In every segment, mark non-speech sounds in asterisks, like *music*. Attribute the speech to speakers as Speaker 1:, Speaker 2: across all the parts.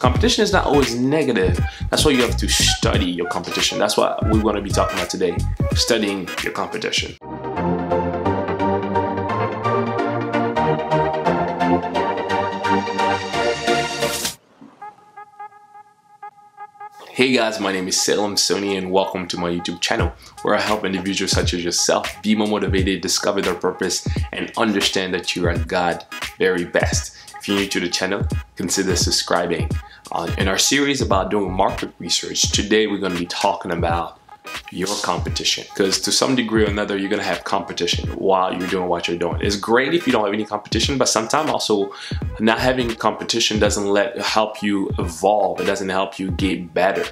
Speaker 1: Competition is not always negative. That's why you have to study your competition. That's what we want to be talking about today, studying your competition. Hey guys, my name is Salem Soni and welcome to my YouTube channel where I help individuals such as yourself be more motivated, discover their purpose, and understand that you are God very best. If you're new to the channel, consider subscribing. Uh, in our series about doing market research, today we're going to be talking about your competition. Because to some degree or another you're gonna have competition while you're doing what you're doing. It's great if you don't have any competition but sometimes also not having competition doesn't let help you evolve. It doesn't help you get better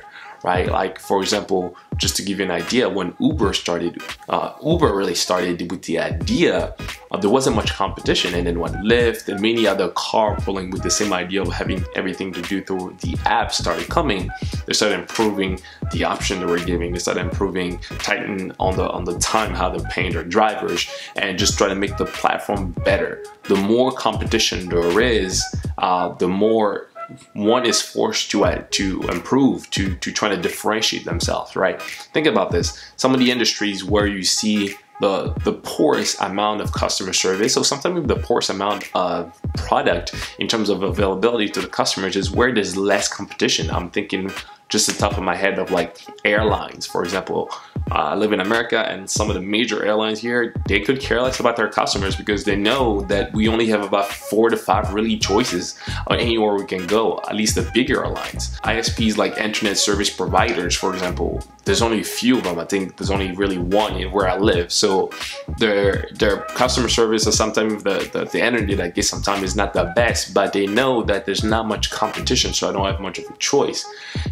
Speaker 1: right? Like for example, just to give you an idea, when Uber started, uh, Uber really started with the idea of there wasn't much competition, and then when Lyft and many other carpooling with the same idea of having everything to do through the app started coming, they started improving the option they were giving. They started improving, tightening on the on the time how they're paying their drivers, and just trying to make the platform better. The more competition there is, uh, the more one is forced to uh, to improve to to try to differentiate themselves right? Think about this. Some of the industries where you see the the poorest amount of customer service so sometimes the poorest amount of product in terms of availability to the customers is where there's less competition. I'm thinking just the top of my head of like airlines for example uh, live in America and some of the major airlines here, they could care less about their customers because they know that we only have about four to five really choices on anywhere we can go, at least the bigger airlines. ISPs like internet service providers, for example, there's only a few of them. I think there's only really one in where I live. So their their customer service or sometimes the, the, the internet I guess sometimes is not the best, but they know that there's not much competition, so I don't have much of a choice.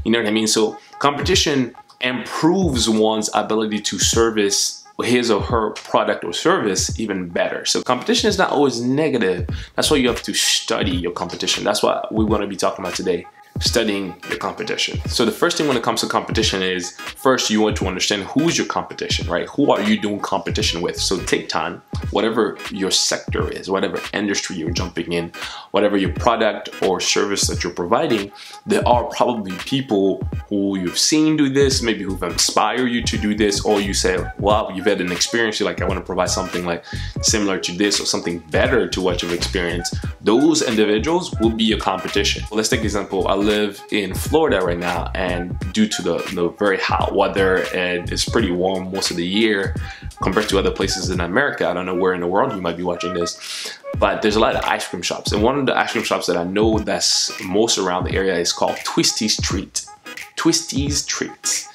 Speaker 1: You know I mean? So competition improves one's ability to service his or her product or service even better. So competition is not always negative. That's why you have to study your competition. That's what we want to be talking about today studying your competition. So the first thing when it comes to competition is first you want to understand who's your competition, right? Who are you doing competition with? So take time, whatever your sector is, whatever industry you're jumping in, whatever your product or service that you're providing, there are probably people who you've seen do this, maybe who've inspired you to do this, or you say, wow, you've had an experience, you're like, I want to provide something like similar to this or something better to what you've experienced. Those individuals will be your competition. Let's take example, I live in Florida right now, and due to the, the very hot weather and it's pretty warm most of the year compared to other places in America. I don't know where in the world you might be watching this, but there's a lot of ice cream shops. And one of the ice cream shops that I know that's most around the area is called Twisty's Treat. Twisty's Treats.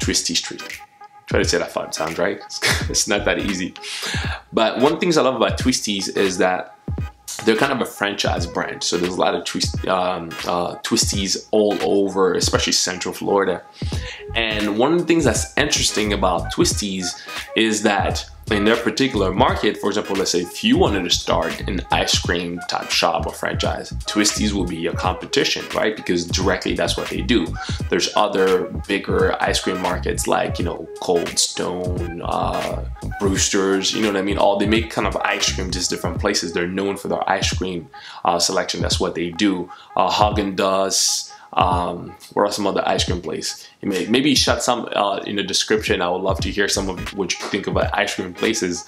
Speaker 1: Twisty Street. Try to say that five times, right? *laughs* It's not that easy. But one of the things I love about Twisties is that they're kind of a franchise brand. So there's a lot of twist, um, uh, twisties all over, especially Central Florida. And one of the things that's interesting about twisties is that in their particular market, for example, let's say if you wanted to start an ice cream type shop or franchise, Twisties will be your competition, right? Because directly that's what they do. There's other bigger ice cream markets like, you know, Cold Stone, uh, Brewster's, you know what I mean? All they make kind of ice cream, just different places. They're known for their ice cream uh, selection. That's what they do. Uh, Häagen-Dazs, um, where are some other ice cream place? May, maybe shut some uh, in the description. I would love to hear some of what you think about ice cream places.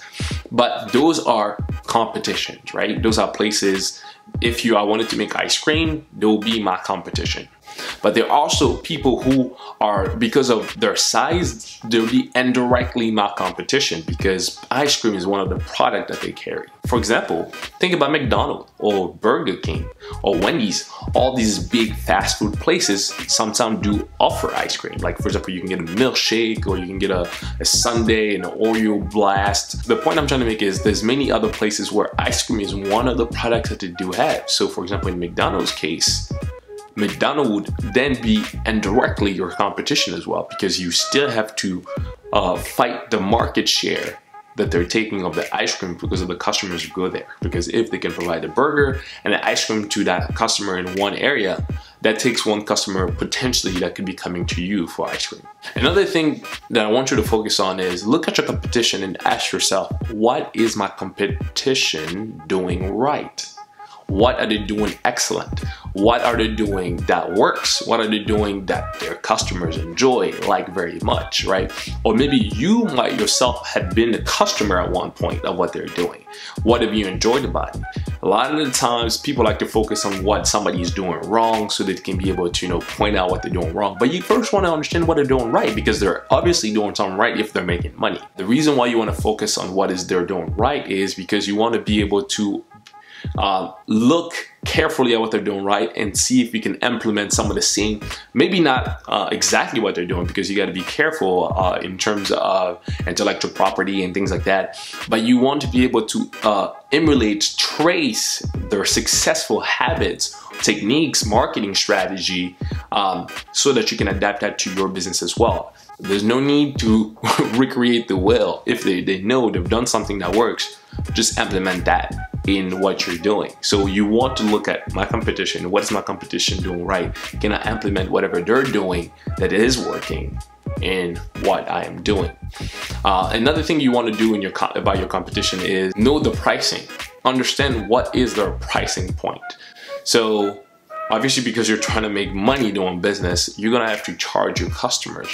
Speaker 1: But those are competitions, right? Those are places. If you I wanted to make ice cream, they will be my competition. But there are also people who are, because of their size, they'll be indirectly my competition because ice cream is one of the product that they carry. For example, think about McDonald's or Burger King or Wendy's. All these big fast food places sometimes do offer ice cream. Like for example, you can get a milkshake or you can get a, a sundae, an Oreo blast. The point I'm trying to make is there's many other places where ice cream is one of the products that they do have. So for example, in McDonald's case, McDonald would then be indirectly your competition as well because you still have to uh, fight the market share that they're taking of the ice cream because of the customers who go there. Because if they can provide a burger and an ice cream to that customer in one area, that takes one customer potentially that could be coming to you for ice cream. Another thing that I want you to focus on is look at your competition and ask yourself, what is my competition doing right? what are they doing excellent? What are they doing that works? What are they doing that their customers enjoy, like very much, right? Or maybe you might yourself have been a customer at one point of what they're doing. What have you enjoyed about it? A lot of the times people like to focus on what somebody is doing wrong so they can be able to, you know, point out what they're doing wrong. But you first want to understand what they're doing right because they're obviously doing something right if they're making money. The reason why you want to focus on what is they're doing right is because you want to be able to uh, look carefully at what they're doing right and see if you can implement some of the same, maybe not uh, exactly what they're doing because you got to be careful uh, in terms of intellectual property and things like that. But you want to be able to uh, emulate, trace their successful habits, techniques, marketing strategy, um, so that you can adapt that to your business as well. There's no need to *laughs* recreate the wheel. If they, they know they've done something that works, just implement that in what you're doing. So you want to look at my competition. What is my competition doing right? Can I implement whatever they're doing that is working in what I am doing? Uh, another thing you want to do in your about your competition is know the pricing. Understand what is their pricing point. So obviously because you're trying to make money doing business, you're gonna have to charge your customers.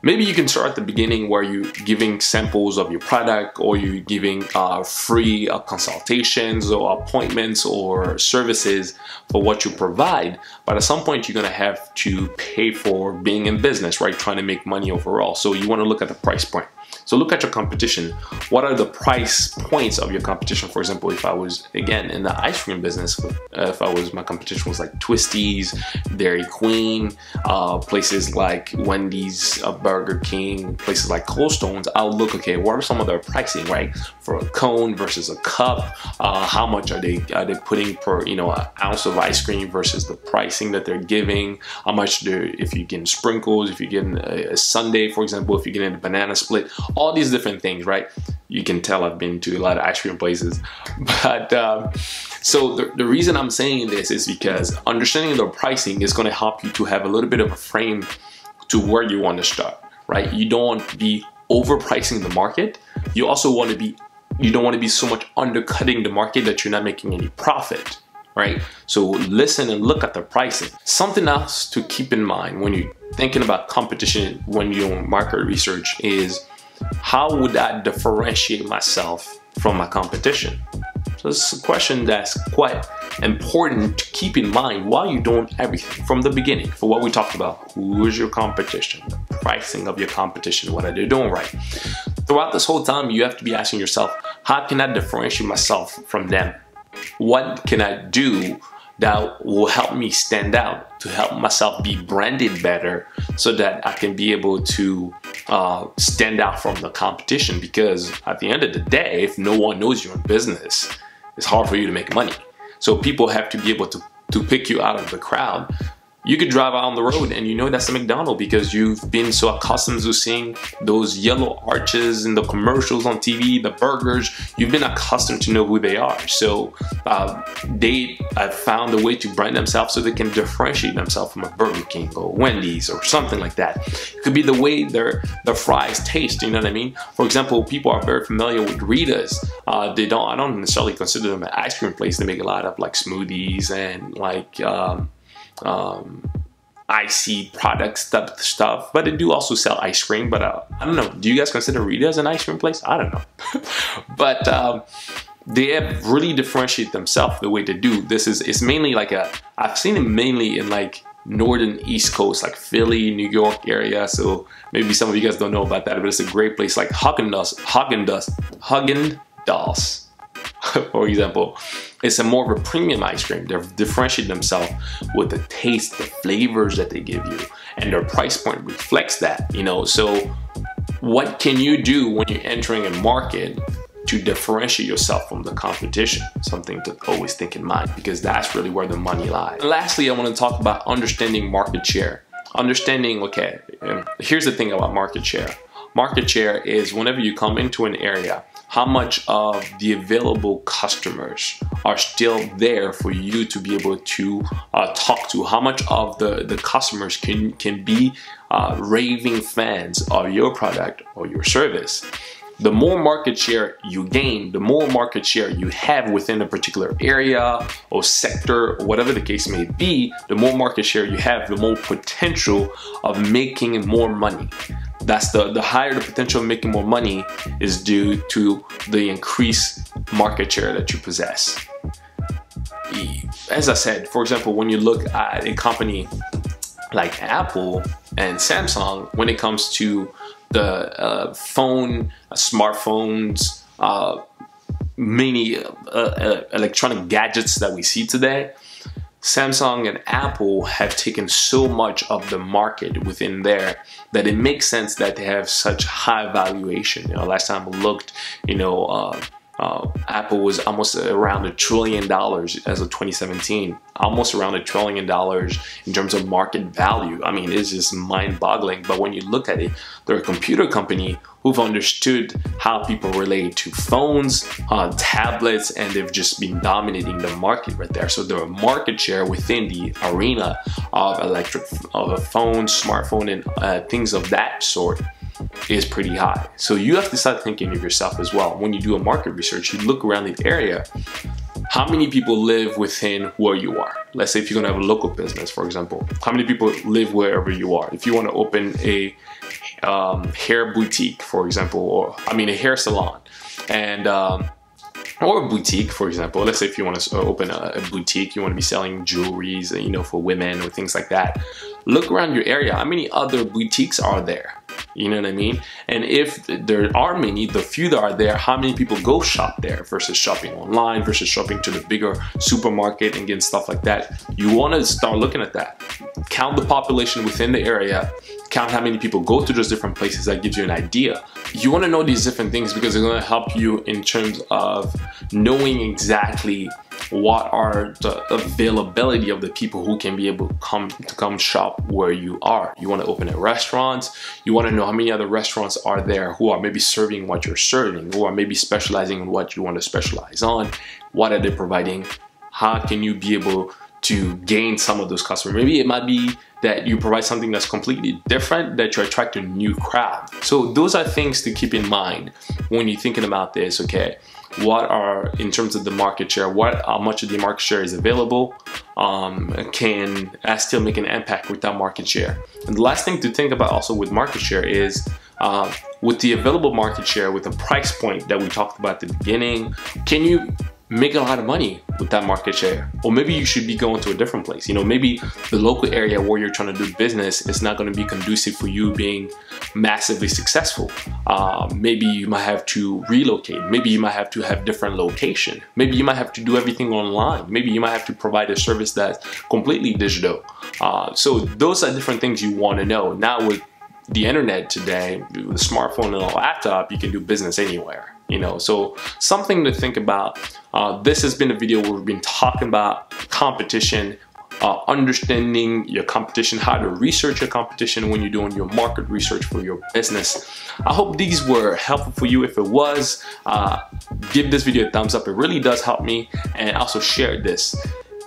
Speaker 1: Maybe you can start at the beginning where you're giving samples of your product or you're giving uh, free uh, consultations or appointments or services for what you provide. But at some point, you're gonna have to pay for being in business, right? Trying to make money overall. So you wanna look at the price point. So look at your competition. What are the price points of your competition? For example, if I was, again, in the ice cream business, uh, if I was, my competition was like Twisties, Dairy Queen, uh, places like Wendy's, uh, Burger King, places like Cold Stones, I'll look, okay, what are some of their pricing, right? For a cone versus a cup, uh, how much are they are they putting per, you know, an ounce of ice cream versus the pricing that they're giving? How much do if you get sprinkles, if you get a, a sundae, for example, if you get a banana split, all these different things, right? You can tell I've been to a lot of ice cream places. *laughs* But um, so the, the reason I'm saying this is because understanding the pricing is gonna help you to have a little bit of a frame to where you want to start, right? You don't want to be overpricing the market. You also want to be, you don't want to be so much undercutting the market that you're not making any profit, right? So listen and look at the pricing. Something else to keep in mind when you're thinking about competition when you're doing market research is how would I differentiate myself from my competition? So this is a question that's quite important to keep in mind while you're doing everything from the beginning. For what we talked about, who is your competition, the pricing of your competition, what are they doing right? Throughout this whole time, you have to be asking yourself, how can I differentiate myself from them? What can I do that will help me stand out, to help myself be branded better so that I can be able to uh, stand out from the competition because at the end of the day, if no one knows you're in business, it's hard for you to make money. So people have to be able to, to pick you out of the crowd you could drive out on the road and you know that's a McDonald's because you've been so accustomed to seeing those yellow arches in the commercials on TV, the burgers, you've been accustomed to know who they are. So uh, they have found a way to brand themselves so they can differentiate themselves from a Burger King or Wendy's or something like that. It could be the way their, their fries taste, you know what I mean? For example, people are very familiar with Rita's. Uh, they don't, I don't necessarily consider them an ice cream place. They make a lot of like smoothies and like, um, um, icy products type stuff, but they do also sell ice cream. But uh, I don't know. Do you guys consider Rita as an ice cream place? I don't know. *laughs* but um, they have really differentiate themselves the way they do. This is it's mainly like a I've seen it mainly in like northern east coast like Philly, New York area. So maybe some of you guys don't know about that, but it's a great place like Haagen-Dazs, Haagen-Dazs, Haagen-Dazs *laughs* for example, it's a more of a premium ice cream. They're differentiating themselves with the taste, the flavors that they give you, and their price point reflects that, you know. So what can you do when you're entering a market to differentiate yourself from the competition? Something to always think in mind because that's really where the money lies. And lastly, I want to talk about understanding market share. Understanding, okay, um, here's the thing about market share. Market share is whenever you come into an area, how much of the available customers are still there for you to be able to uh, talk to how much of the the customers can can be uh, raving fans of your product or your service the more market share you gain, the more market share you have within a particular area or sector, or whatever the case may be, the more market share you have, the more potential of making more money. That's the, the higher the potential of making more money is due to the increased market share that you possess. As I said, for example, when you look at a company like Apple and Samsung, when it comes to the uh, phone, uh, smartphones, uh, many uh, uh, electronic gadgets that we see today, Samsung and Apple have taken so much of the market within there that it makes sense that they have such high valuation. You know, last time I looked, you know, uh, uh, Apple was almost around a trillion dollars as of 2017, almost around a trillion dollars in terms of market value. I mean, it's just mind boggling. But when you look at it, they're a computer company who've understood how people relate to phones, uh, tablets, and they've just been dominating the market right there. So their market share within the arena of electric, of a phone, smartphone, and uh, things of that sort is pretty high. So you have to start thinking of yourself as well. When you do a market research, you look around the area, how many people live within where you are? Let's say if you're gonna have a local business, for example, how many people live wherever you are? If you wanna open a um, hair boutique, for example, or I mean a hair salon, and um, or a boutique, for example. Let's say if you want to open a, a boutique, you want to be selling jewelries, you know, for women or things like that. Look around your area. How many other boutiques are there? You know what I mean? And if there are many, the few that are there, how many people go shop there versus shopping online versus shopping to the bigger supermarket and getting stuff like that? You want to start looking at that. Count the population within the area, count how many people go to those different places. That gives you an idea. You want to know these different things because they're going to help you in terms of knowing exactly what are the availability of the people who can be able to come to come shop where you are. You want to open a restaurant. You want to know how many other restaurants are there who are maybe serving what you're serving, who are maybe specializing in what you want to specialize on. What are they providing? How can you be able to gain some of those customers? Maybe it might be that you provide something that's completely different that you attract a new crowd. So those are things to keep in mind when you're thinking about this, okay? What are in terms of the market share what how much of the market share is available um, can I still make an impact with that market share. And the last thing to think about also with market share is uh, with the available market share with the price point that we talked about at the beginning can you make a lot of money with that market share. Or maybe you should be going to a different place. You know, maybe the local area where you're trying to do business is not going to be conducive for you being massively successful. Uh, maybe you might have to relocate. Maybe you might have to have different location. Maybe you might have to do everything online. Maybe you might have to provide a service that's completely digital. Uh, so those are different things you want to know. Now with the internet today, the smartphone and a laptop, you can do business anywhere you know so something to think about uh, this has been a video where we've been talking about competition uh, understanding your competition, how to research your competition when you're doing your market research for your business. I hope these were helpful for you. If it was, uh, give this video a thumbs up. It really does help me and also share this.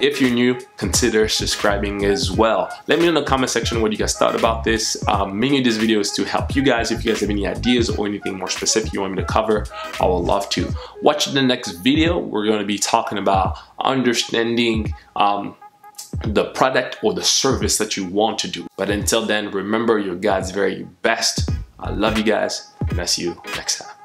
Speaker 1: If you're new, consider subscribing as well. Let me know in the comment section what you guys thought about this. Um, mainly this video is to help you guys. If you guys have any ideas or anything more specific you want me to cover, I would love to. Watch the next video. We're going to be talking about understanding um, the product or the service that you want to do. But until then, remember your God's very best. I love you guys and I'll see you next time.